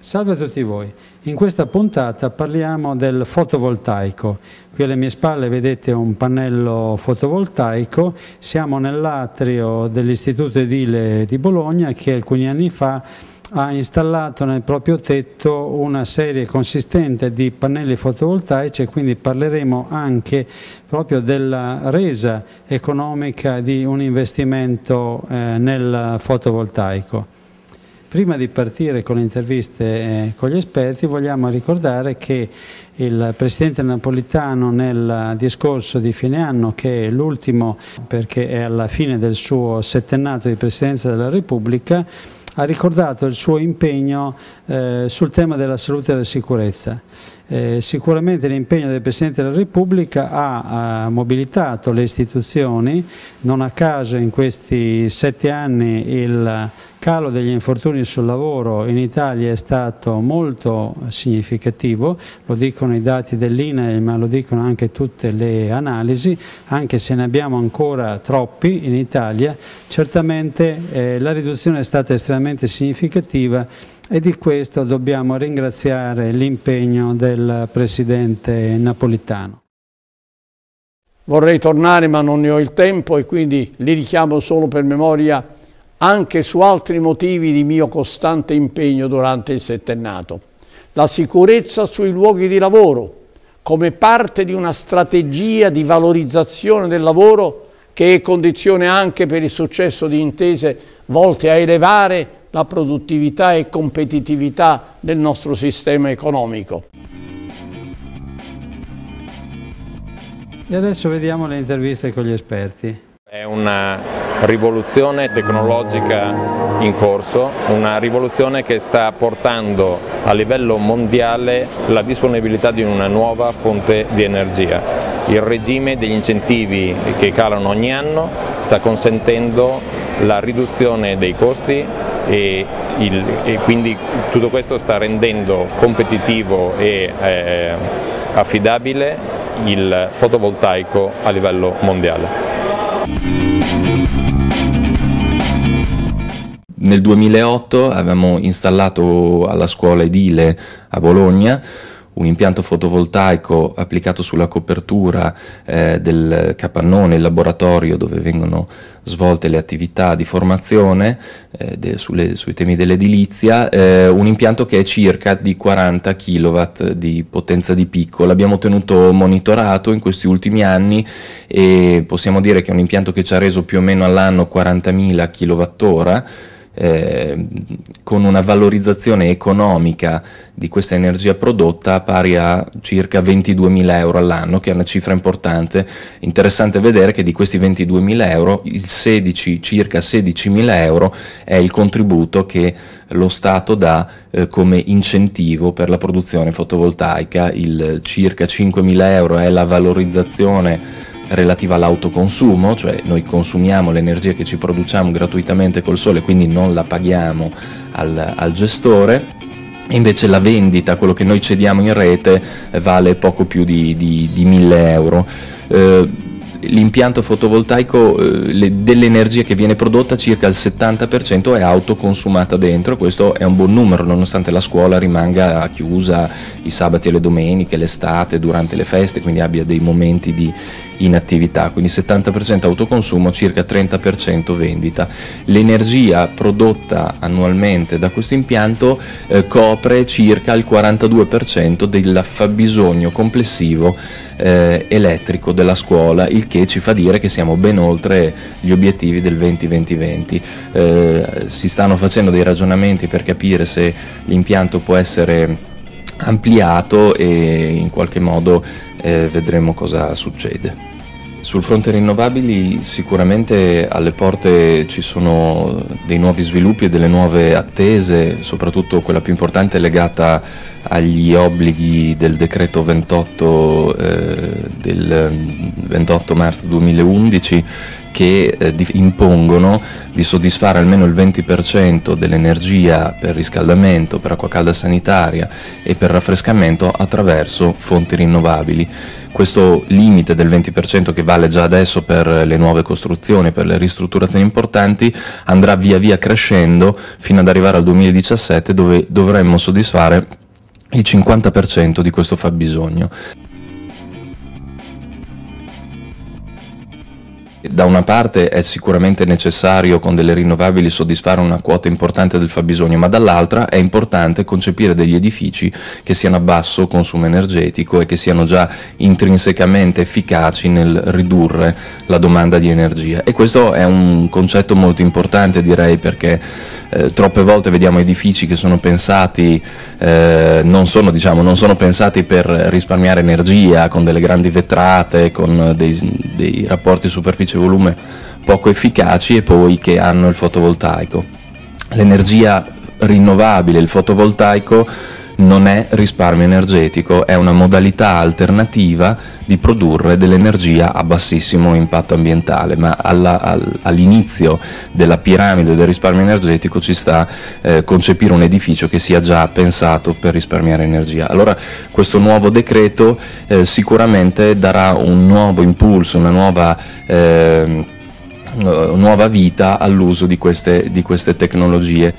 Salve a tutti voi, in questa puntata parliamo del fotovoltaico. Qui alle mie spalle vedete un pannello fotovoltaico, siamo nell'atrio dell'Istituto Edile di Bologna che alcuni anni fa ha installato nel proprio tetto una serie consistente di pannelli fotovoltaici e quindi parleremo anche proprio della resa economica di un investimento eh, nel fotovoltaico. Prima di partire con le interviste eh, con gli esperti vogliamo ricordare che il Presidente Napolitano nel discorso di fine anno, che è l'ultimo perché è alla fine del suo settennato di Presidenza della Repubblica, ha ricordato il suo impegno eh, sul tema della salute e della sicurezza. Eh, sicuramente l'impegno del Presidente della Repubblica ha, ha, mobilitato le istituzioni, non a caso in questi sette anni il calo degli infortuni sul lavoro in Italia è stato molto significativo, lo dicono i dati dell'INAE ma lo dicono anche tutte le analisi, anche se ne abbiamo ancora troppi in Italia, certamente eh, la riduzione è stata estremamente significativa e di questo dobbiamo ringraziare l'impegno del Presidente Napolitano. Vorrei tornare ma non ne ho il tempo e quindi li richiamo solo per memoria anche su altri motivi di mio costante impegno durante il settennato. La sicurezza sui luoghi di lavoro come parte di una strategia di valorizzazione del lavoro che è condizione anche per il successo di intese volte a elevare la produttività e competitività del nostro sistema economico. E adesso vediamo le interviste con gli esperti. È una rivoluzione tecnologica in corso, una rivoluzione che sta portando a livello mondiale la disponibilità di una nuova fonte di energia. Il regime degli incentivi che calano ogni anno sta consentendo la riduzione dei costi e, il, e quindi tutto questo sta rendendo competitivo e eh, affidabile il fotovoltaico a livello mondiale. Nel 2008 avevamo installato alla scuola edile a Bologna un impianto fotovoltaico applicato sulla copertura eh, del capannone, il laboratorio dove vengono svolte le attività di formazione eh, de, sulle, sui temi dell'edilizia, eh, un impianto che è circa di 40 kW di potenza di picco. L'abbiamo tenuto monitorato in questi ultimi anni e possiamo dire che è un impianto che ci ha reso più o meno all'anno 40.000 kWh eh, con una valorizzazione economica di questa energia prodotta pari a circa 22.000 euro all'anno, che è una cifra importante. Interessante vedere che di questi 22.000 euro il 16, circa 16.000 euro è il contributo che lo Stato dà eh, come incentivo per la produzione fotovoltaica, il circa 5.000 euro è la valorizzazione relativa all'autoconsumo, cioè noi consumiamo l'energia che ci produciamo gratuitamente col sole, quindi non la paghiamo al, al gestore. Invece la vendita, quello che noi cediamo in rete, vale poco più di, di, di 1000 euro. Eh, l'impianto fotovoltaico eh, dell'energia che viene prodotta circa il 70% è autoconsumata dentro questo è un buon numero nonostante la scuola rimanga chiusa i sabati e le domeniche, l'estate, durante le feste, quindi abbia dei momenti di inattività, quindi 70% autoconsumo, circa 30% vendita. L'energia prodotta annualmente da questo impianto eh, copre circa il 42% del fabbisogno complessivo eh, elettrico della scuola, il che ci fa dire che siamo ben oltre gli obiettivi del 20-20-20. Eh, si stanno facendo dei ragionamenti per capire se l'impianto può essere ampliato e in qualche modo eh, vedremo cosa succede. Sul fronte rinnovabili sicuramente alle porte ci sono dei nuovi sviluppi e delle nuove attese, soprattutto quella più importante legata agli obblighi del decreto 28 eh, del 28 marzo 2011 che eh, impongono di soddisfare almeno il 20% dell'energia per riscaldamento, per acqua calda sanitaria e per raffrescamento attraverso fonti rinnovabili. questo limite del 20% che vale già adesso per le nuove costruzioni, per le ristrutturazioni importanti, andrà via via crescendo fino ad arrivare al 2017 dove dovremmo soddisfare il 50% di questo fabbisogno. Da una parte è sicuramente necessario con delle rinnovabili soddisfare una quota importante del fabbisogno, ma dall'altra è importante concepire degli edifici che siano a basso consumo energetico e che siano già intrinsecamente efficaci nel ridurre la domanda di energia. E questo è un concetto molto importante direi perché eh, troppe volte vediamo edifici che sono pensati, eh, non, sono, diciamo, non, sono, pensati per risparmiare energia, con delle grandi vetrate, con dei, dei rapporti superficie-volume poco efficaci e poi che hanno il fotovoltaico. L'energia rinnovabile, il fotovoltaico, non è risparmio energetico, è una modalità alternativa di produrre dell'energia a bassissimo impatto ambientale, ma alla, all, all'inizio della piramide del risparmio energetico ci sta eh, concepire un edificio che sia già pensato per risparmiare energia. Allora questo nuovo decreto eh, sicuramente darà un nuovo impulso, una nuova... Eh, nuova vita all'uso di queste, di queste tecnologie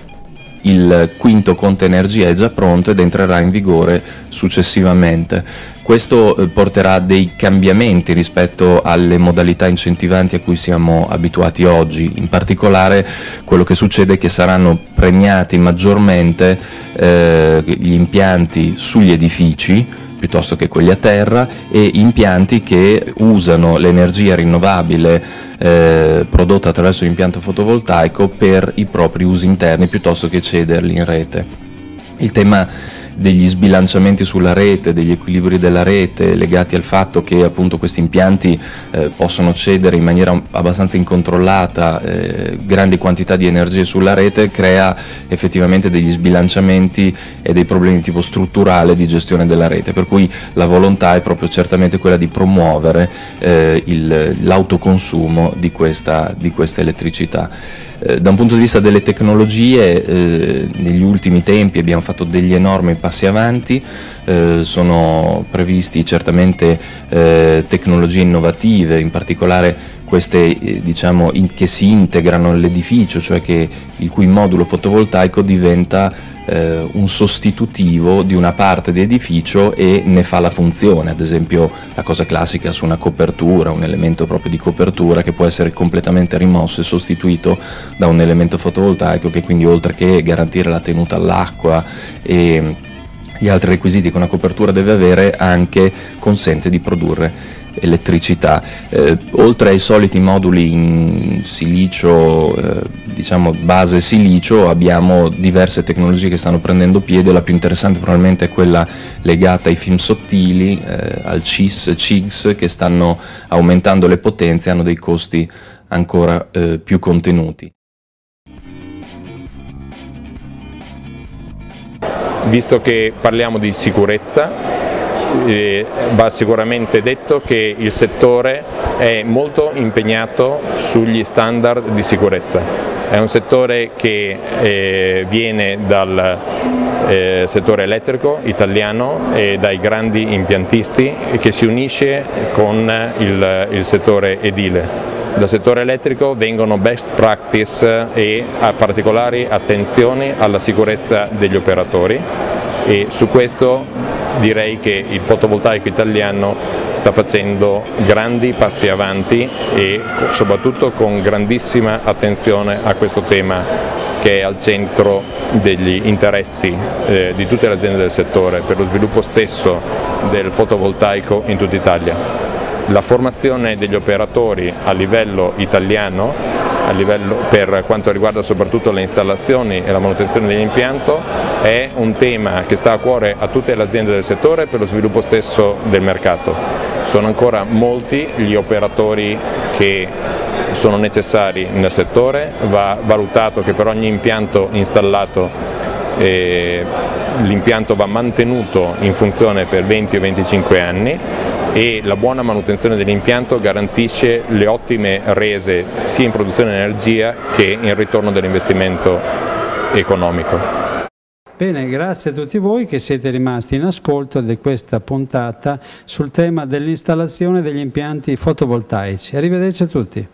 il quinto conto energia è già pronto ed entrerà in vigore successivamente. Questo eh, porterà dei cambiamenti rispetto alle modalità incentivanti a cui siamo abituati oggi, in particolare quello che succede è che saranno premiati maggiormente eh, gli impianti sugli edifici, piuttosto che quelli a terra e impianti che usano l'energia rinnovabile eh, prodotta attraverso l'impianto fotovoltaico per i propri usi interni piuttosto che cederli in rete. Il tema degli sbilanciamenti sulla rete, degli equilibri della rete legati al fatto che appunto questi impianti eh, possono cedere in maniera abbastanza incontrollata eh, grandi quantità di energie sulla rete crea effettivamente degli sbilanciamenti e dei problemi tipo strutturale di gestione della rete, per cui la volontà è proprio certamente quella di promuovere eh, l'autoconsumo di questa, di questa elettricità. Eh, da un punto di vista delle tecnologie, eh, negli ultimi tempi abbiamo fatto degli enormi passi avanti, eh, sono previsti certamente eh, tecnologie innovative, in particolare queste eh, diciamo, in, che si integrano nell'edificio, cioè che, il cui modulo fotovoltaico diventa eh, un sostitutivo di una parte di edificio e ne fa la funzione, ad esempio la cosa classica su una copertura, un elemento proprio di copertura che può essere completamente rimosso e sostituito da un elemento fotovoltaico che quindi oltre che garantire la tenuta all'acqua e gli altri requisiti che una copertura deve avere anche consente di produrre elettricità. Eh, oltre ai soliti moduli in silicio, eh, diciamo base silicio, abbiamo diverse tecnologie che stanno prendendo piede, la più interessante probabilmente è quella legata ai film sottili, eh, al CIS, CIGS, che stanno aumentando le potenze e hanno dei costi ancora eh, più contenuti. Visto che parliamo di sicurezza, eh, va sicuramente detto che il settore è molto impegnato sugli standard di sicurezza. È un settore che eh, viene dal eh, settore elettrico italiano e dai grandi impiantisti e che si unisce con il, il settore edile. Dal settore elettrico vengono best practice e particolari attenzioni alla sicurezza degli operatori e su questo direi che il fotovoltaico italiano sta facendo grandi passi avanti e soprattutto con grandissima attenzione a questo tema che è al centro degli interessi eh, di tutte le aziende del settore per lo sviluppo stesso del fotovoltaico in tutta Italia. La formazione degli operatori a livello italiano livello, per quanto riguarda soprattutto le installazioni e la manutenzione dell'impianto è un tema che sta a cuore a tutte le aziende del settore per lo sviluppo stesso del mercato. Sono ancora molti gli operatori che sono necessari nel settore, va valutato che per ogni impianto installato eh, l'impianto va mantenuto in funzione per 20 o 25 anni e la buona manutenzione dell'impianto garantisce le ottime rese sia in produzione di energia che in ritorno dell'investimento economico. Bene, grazie a tutti voi che siete rimasti in ascolto di questa puntata sul tema dell'installazione degli impianti fotovoltaici. Arrivederci a tutti.